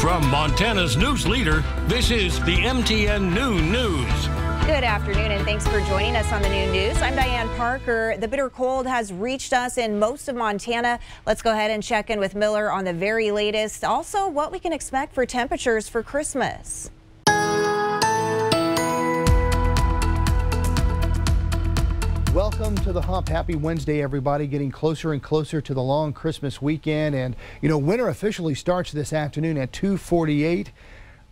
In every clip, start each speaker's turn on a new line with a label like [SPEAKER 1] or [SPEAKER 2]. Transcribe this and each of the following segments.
[SPEAKER 1] From Montana's news leader, this is the MTN Noon News.
[SPEAKER 2] Good afternoon and thanks for joining us on the Noon News. I'm Diane Parker. The bitter cold has reached us in most of Montana. Let's go ahead and check in with Miller on the very latest. Also, what we can expect for temperatures for Christmas.
[SPEAKER 3] Welcome to the hump. Happy Wednesday, everybody. Getting closer and closer to the long Christmas weekend. And, you know, winter officially starts this afternoon at 248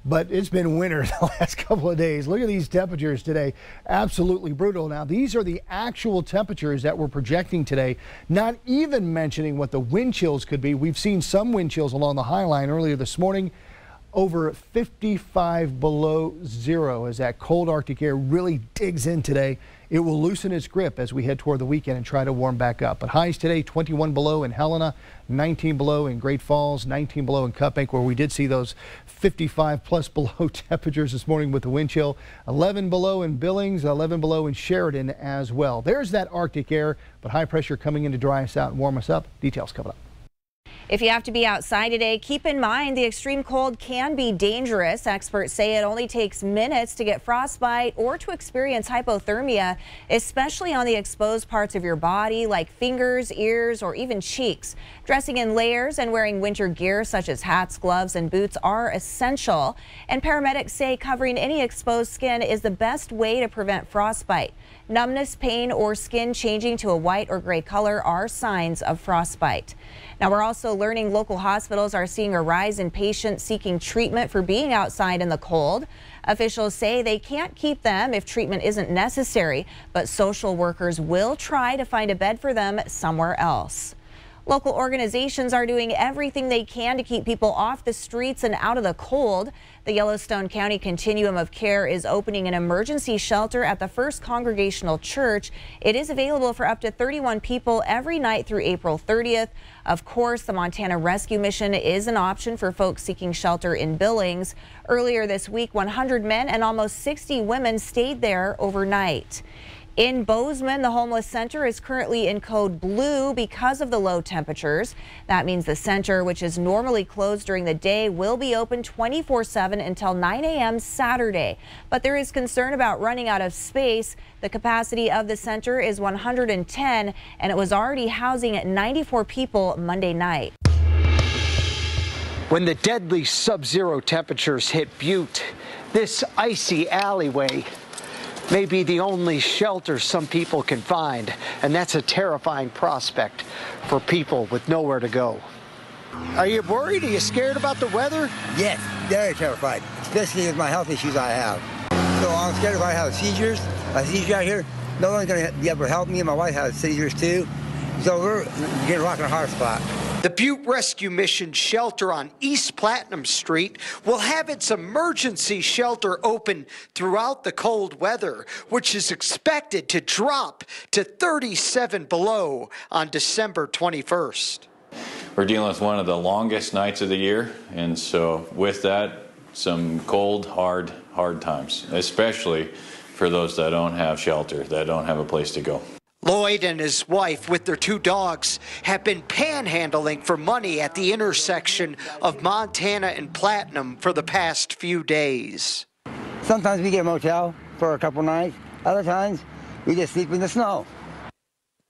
[SPEAKER 3] but it's been winter the last couple of days. Look at these temperatures today. Absolutely brutal. Now, these are the actual temperatures that we're projecting today, not even mentioning what the wind chills could be. We've seen some wind chills along the Hi-Line earlier this morning over 55 below zero as that cold Arctic air really digs in today. It will loosen its grip as we head toward the weekend and try to warm back up. But highs today 21 below in Helena, 19 below in Great Falls, 19 below in Cut Bank, where we did see those 55 plus below temperatures this morning with the wind chill. 11 below in Billings, 11 below in Sheridan as well. There's that Arctic air, but high pressure coming in to dry us out and warm us up. Details coming up.
[SPEAKER 2] If you have to be outside today, keep in mind the extreme cold can be dangerous. Experts say it only takes minutes to get frostbite or to experience hypothermia, especially on the exposed parts of your body like fingers, ears, or even cheeks. Dressing in layers and wearing winter gear such as hats, gloves, and boots are essential. And paramedics say covering any exposed skin is the best way to prevent frostbite. Numbness, pain, or skin changing to a white or gray color are signs of frostbite. Now, we're also learning local hospitals are seeing a rise in patients seeking treatment for being outside in the cold. Officials say they can't keep them if treatment isn't necessary, but social workers will try to find a bed for them somewhere else. Local organizations are doing everything they can to keep people off the streets and out of the cold. The Yellowstone County Continuum of Care is opening an emergency shelter at the First Congregational Church. It is available for up to 31 people every night through April 30th. Of course, the Montana Rescue Mission is an option for folks seeking shelter in Billings. Earlier this week, 100 men and almost 60 women stayed there overnight. In Bozeman, the homeless center is currently in code blue because of the low temperatures. That means the center, which is normally closed during the day, will be open 24 7 until 9 a.m. Saturday. But there is concern about running out of space. The capacity of the center is 110, and it was already housing 94 people Monday night.
[SPEAKER 4] When the deadly sub zero temperatures hit Butte, this icy alleyway may be the only shelter some people can find, and that's a terrifying prospect for people with nowhere to go. Are you worried? Are you scared about the weather?
[SPEAKER 5] Yes, very terrified, especially with my health issues I have. So I'm scared if I have seizures, a seizure out here, no one's going to be able to help me. My wife has seizures too. So we're getting rock in a hard spot.
[SPEAKER 4] The Butte Rescue Mission shelter on East Platinum Street will have its emergency shelter open throughout the cold weather, which is expected to drop to 37 below on December 21st.
[SPEAKER 6] We're dealing with one of the longest nights of the year, and so with that, some cold, hard, hard times, especially for those that don't have shelter, that don't have a place to go.
[SPEAKER 4] Lloyd and his wife, with their two dogs, have been panhandling for money at the intersection of Montana and Platinum for the past few days.
[SPEAKER 5] Sometimes we get a motel for a couple nights. Other times, we just sleep in the snow.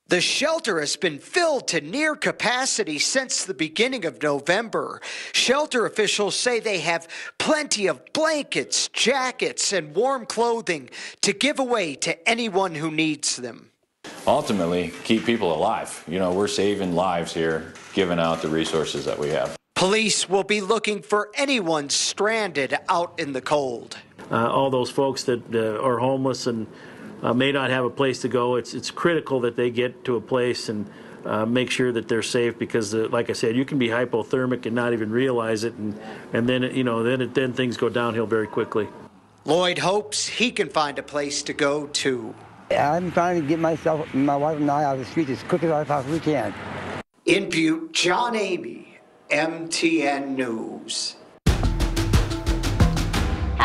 [SPEAKER 4] The shelter has been filled to near capacity since the beginning of November. Shelter officials say they have plenty of blankets, jackets, and warm clothing to give away to anyone who needs them
[SPEAKER 6] ultimately keep people alive. You know, we're saving lives here, giving out the resources that we have.
[SPEAKER 4] Police will be looking for anyone stranded out in the cold.
[SPEAKER 7] Uh, all those folks that uh, are homeless and uh, may not have a place to go, it's, it's critical that they get to a place and uh, make sure that they're safe because, uh, like I said, you can be hypothermic and not even realize it, and, and then, you know, then, it, then things go downhill very quickly.
[SPEAKER 4] Lloyd hopes he can find a place to go too.
[SPEAKER 5] I'm trying to get myself, my wife and I out of the streets as quick as I possibly can.
[SPEAKER 4] In Butte, John Emeigh, MTN News.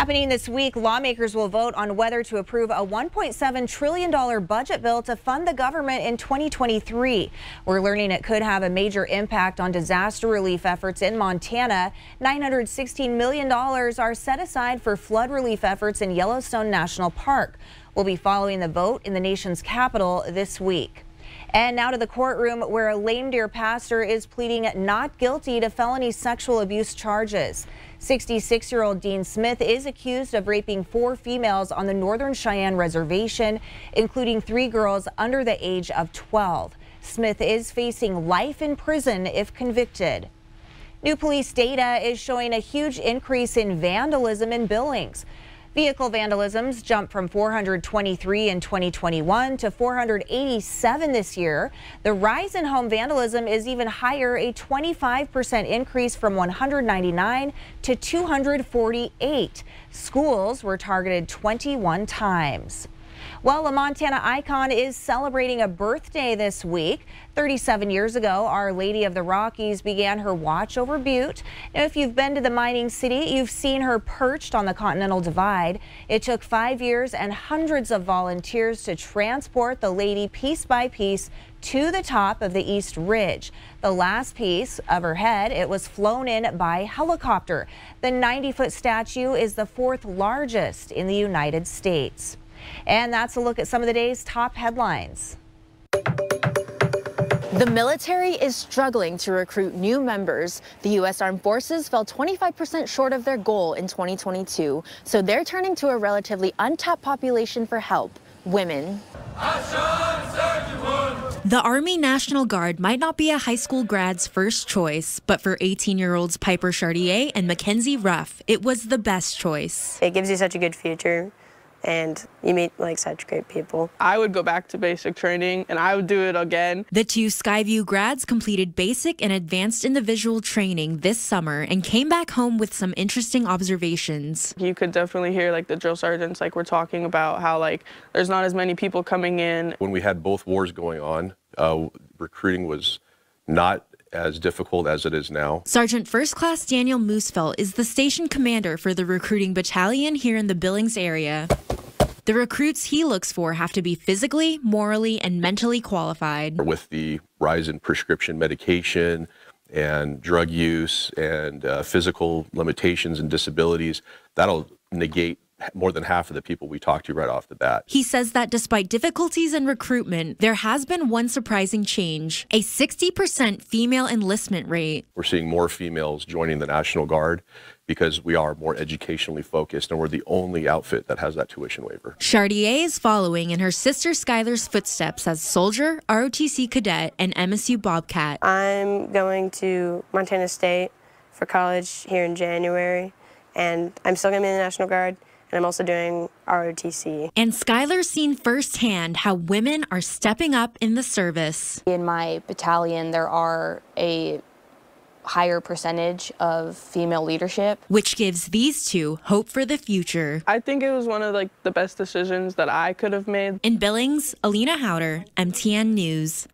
[SPEAKER 2] Happening this week, lawmakers will vote on whether to approve a $1.7 trillion budget bill to fund the government in 2023. We're learning it could have a major impact on disaster relief efforts in Montana. $916 million are set aside for flood relief efforts in Yellowstone National Park. We'll be following the vote in the nation's capital this week. And now to the courtroom where a Lame Deer pastor is pleading not guilty to felony sexual abuse charges. 66 year old Dean Smith is accused of raping four females on the Northern Cheyenne Reservation, including three girls under the age of 12. Smith is facing life in prison if convicted. New police data is showing a huge increase in vandalism in Billings. Vehicle vandalisms jumped from 423 in 2021 to 487 this year. The rise in home vandalism is even higher, a 25% increase from 199 to 248. Schools were targeted 21 times. Well, a Montana icon is celebrating a birthday this week. 37 years ago, Our Lady of the Rockies began her watch over Butte. Now, if you've been to the mining city, you've seen her perched on the Continental Divide. It took five years and hundreds of volunteers to transport the lady piece by piece to the top of the East Ridge. The last piece of her head, it was flown in by helicopter. The 90 foot statue is the fourth largest in the United States. And that's a look at some of the day's top headlines.
[SPEAKER 8] The military is struggling to recruit new members. The U.S. Armed Forces fell 25% short of their goal in 2022, so they're turning to a relatively untapped population for help women.
[SPEAKER 9] The Army National Guard might not be a high school grad's first choice, but for 18 year olds Piper Chartier and Mackenzie Ruff, it was the best choice.
[SPEAKER 10] It gives you such a good future and you meet like such great people.
[SPEAKER 11] I would go back to basic training and I would do it again.
[SPEAKER 9] The two Skyview grads completed basic and advanced individual training this summer and came back home with some interesting observations.
[SPEAKER 11] You could definitely hear like the drill sergeants like we're talking about how like there's not as many people coming in.
[SPEAKER 12] When we had both wars going on, uh, recruiting was not as difficult as it is now.
[SPEAKER 9] Sergeant First Class Daniel Moosefelt is the station commander for the recruiting battalion here in the Billings area. The recruits he looks for have to be physically, morally, and mentally qualified.
[SPEAKER 12] With the rise in prescription medication and drug use and uh, physical limitations and disabilities, that'll negate more than half of the people we talked to right off the bat.
[SPEAKER 9] He says that despite difficulties in recruitment, there has been one surprising change a 60% female enlistment rate.
[SPEAKER 12] We're seeing more females joining the National Guard because we are more educationally focused and we're the only outfit that has that tuition waiver.
[SPEAKER 9] Chartier is following in her sister Skylar's footsteps as soldier, ROTC cadet, and MSU Bobcat.
[SPEAKER 10] I'm going to Montana State for college here in January, and I'm still going to be in the National Guard and I'm also doing ROTC.
[SPEAKER 9] And Skylar's seen firsthand how women are stepping up in the service.
[SPEAKER 8] In my battalion, there are a higher percentage of female leadership
[SPEAKER 9] which gives these two hope for the future
[SPEAKER 11] i think it was one of like the best decisions that i could have made
[SPEAKER 9] in billings alina howder mtn news